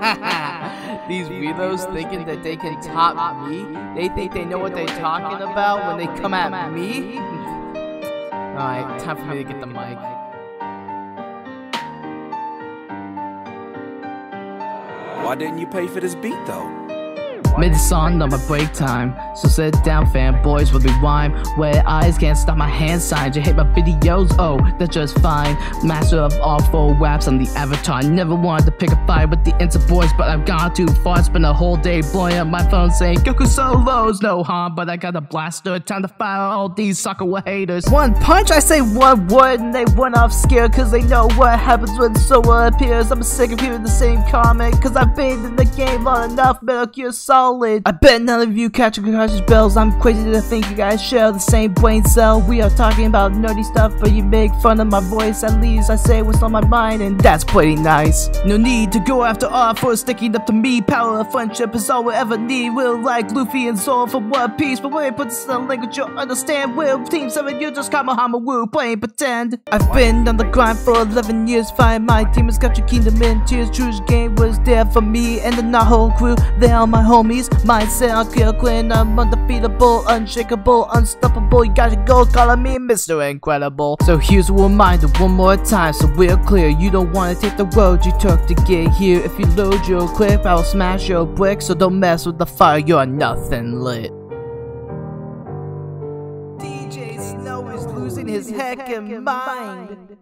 These weirdos thinking that they can top me? They think they know what they're talking about when they come at me? Alright, time for me to get the mic. Why didn't you pay for this beat though? Made the song on my break time. So sit down, fanboys, with rhyme. Where eyes can't stop my hand signs. You hate my videos, oh, that's just fine. Master of all four raps, I'm the avatar. Never wanted to pick a fight with the Insta boys, but I've gone too far. Spent a whole day blowing up my phone saying Goku solos, no harm, but I got a blaster. Time to fire all these Sakura haters. One punch, I say one word, and they run off scared, cause they know what happens when Sora appears. I'm sick of hearing the same comment, cause I've been in the game long enough. Metal Gear Solid solid. I bet none of you catch Kakashi's bells. I'm crazy to think you guys share the same brain cell. We are talking about nerdy stuff, but you make fun of my voice. At least I say what's on my mind, and that's pretty nice. No need to go after art for sticking up to me. Power of friendship is all we ever need. We'll like Luffy and Zoro for One Piece, but when I put this in a language you'll understand. We'll Team 7, you just Konohamaru, playing pretend. I've been on the grind for 11 years, find my team has got your kingdom in tears. Trouge Gang was there for me and the whole crew. They are my homies. Mindset clean, I'm undefeatable, unshakable, unstoppable. You gotta go calling me Mr. Incredible. So here's a reminder one more time, so we're clear. You don't wanna take the road you took to get here. If you load your clip, I'll smash your brick. So don't mess with the fire, you're nothing lit. DJ Snow is losing his heckin' mind.